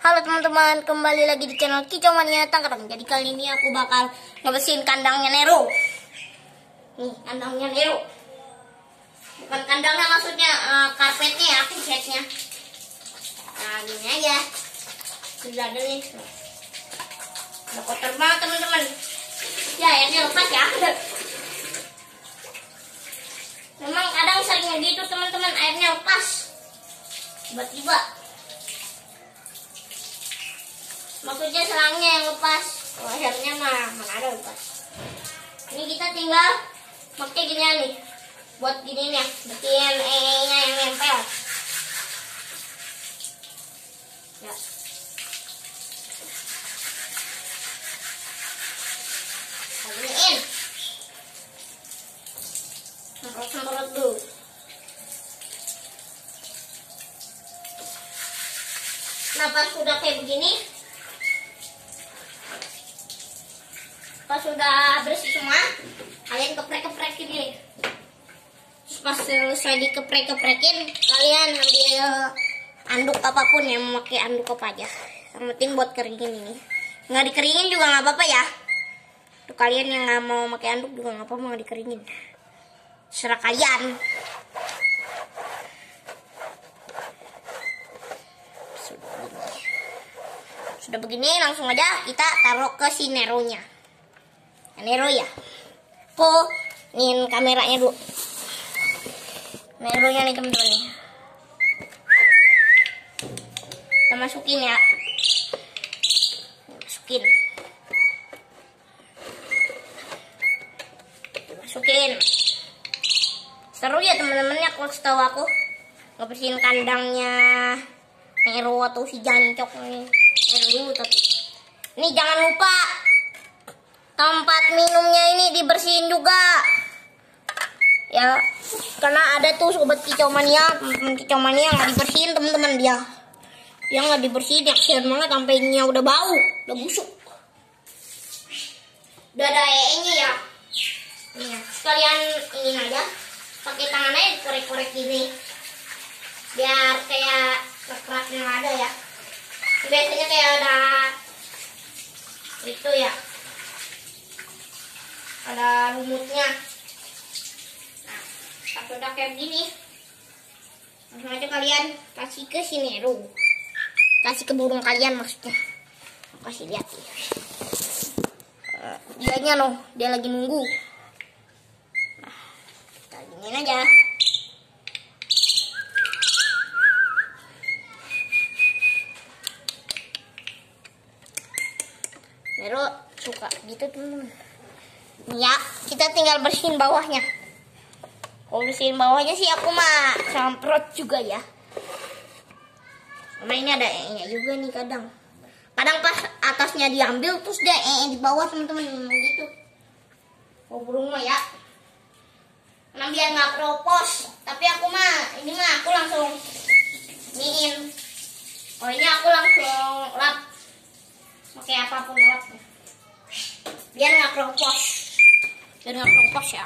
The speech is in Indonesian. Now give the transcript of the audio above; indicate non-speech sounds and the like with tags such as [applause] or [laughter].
Halo teman-teman, kembali lagi di channel Kicau Mania Tangerang. Jadi kali ini aku bakal ngebersihin kandangnya Nero. Nih, kandangnya Nero. Bukan kandangnya maksudnya uh, karpetnya ya, kusetnya. Nah, gini aja. Sudah ada nih. Udah kotor banget teman-teman. Ya, ini lepas ya. [laughs] Memang kadang sering gitu teman-teman, airnya lepas. Tiba-tiba maksudnya selangnya yang lepas. Oh, akhirnya mah mana ada lepas. Ini kita tinggal pakai gini nih. Buat gini nih bikin ee nya yang nempel. Ya. Giniin. Semprot-semprot dulu. Nah pas sudah kayak begini, sudah bersih semua kalian keprek-keprek ini. Terus pas selesai dikeprek-keprekin kalian ambil anduk apa pun yang memakai anduk apa aja. Yang penting buat keringin ini. Nggak dikeringin juga nggak apa-apa ya. Tuh kalian yang nggak mau pakai anduk juga nggak apa-apa nggak dikeringin. Serah kalian. Sudah begini langsung aja kita taruh ke si neronya Nero ya? Aku nin kameranya dulu Neronya nih teman-teman nih. Kita masukin ya. Masukin. Masukin. Seru ya teman-teman ya kalau setahu aku. Ngebersihin kandangnya Nero atau si jancok nih Nero tapi ini jangan lupa tempat minumnya ini dibersihin juga. Ya karena ada tuh sobat kicau mania. Kicau mania nggak dibersihin teman-teman dia. Yang nggak dibersihin ya kesian banget sampai ininya udah bau udah busuk. Udah ada ee ya. Ini ya sekalian ini aja. Pakai tangan aja korek-korek gini. Biar kayak kerak yang ada ya. Biasanya kayak ada itu ya ada lumutnya. Nah udah kayak gini. Langsung aja kalian kasih ke sineru kasih ke burung kalian maksudnya. Kasih lihat uh, dianya loh dia lagi nunggu. Nah kita giniin aja. Nero suka gitu teman-teman ya kita tinggal bersihin bawahnya. Kalau bersihin bawahnya sih aku mah semprot juga ya. Sama ini ada e nya juga nih kadang. Kadang pas atasnya diambil terus dia e di bawah teman-teman gitu. Oh burung mah ya. Karena biar nggak kropos tapi aku mah ini mah aku langsung niin oh ini aku langsung lap. Pakai apa pun lapnya. Biar nggak kropos biar nggak keropos ya